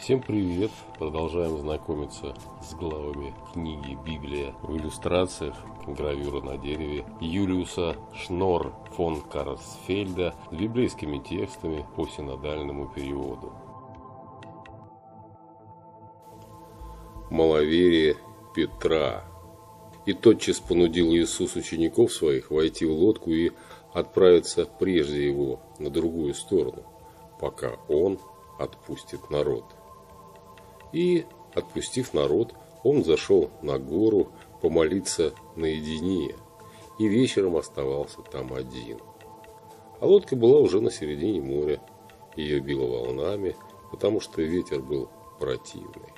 Всем привет! Продолжаем знакомиться с главами книги «Библия» в иллюстрациях, гравюра на дереве Юлиуса Шнор фон Карсфельда с библейскими текстами по синодальному переводу. Маловерие Петра И тотчас понудил Иисус учеников своих войти в лодку и отправиться прежде его на другую сторону, пока он отпустит народ. И, отпустив народ, он зашел на гору помолиться наедине, и вечером оставался там один. А лодка была уже на середине моря, ее било волнами, потому что ветер был противный.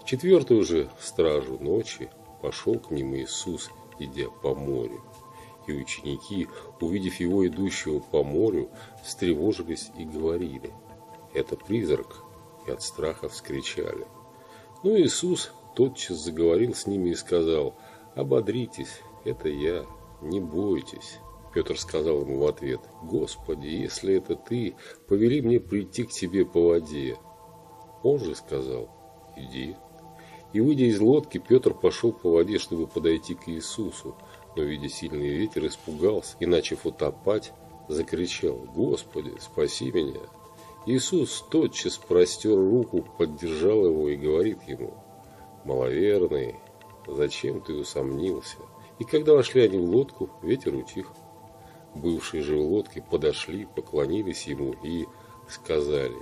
В четвертую же стражу ночи пошел к ним Иисус, идя по морю. И ученики, увидев его идущего по морю, встревожились и говорили, «Это призрак!» И от страха вскричали. Но Иисус тотчас заговорил с ними и сказал, «Ободритесь, это я, не бойтесь». Петр сказал ему в ответ, «Господи, если это ты, повели мне прийти к тебе по воде». Он же сказал, «Иди». И, выйдя из лодки, Петр пошел по воде, чтобы подойти к Иисусу, но, видя сильный ветер, испугался и, начав утопать, закричал, «Господи, спаси меня!» Иисус тотчас простер руку, поддержал его и говорит ему, «Маловерный, зачем ты усомнился?» И когда вошли они в лодку, ветер утих. Бывшие же в лодке подошли, поклонились ему и сказали,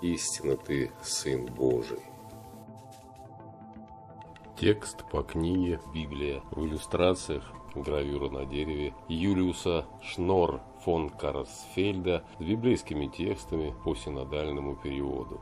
«Истинно ты Сын Божий». Текст по книге «Библия» в иллюстрациях гравюра на дереве Юлиуса Шнор фон Карсфельда с библейскими текстами по синодальному переводу.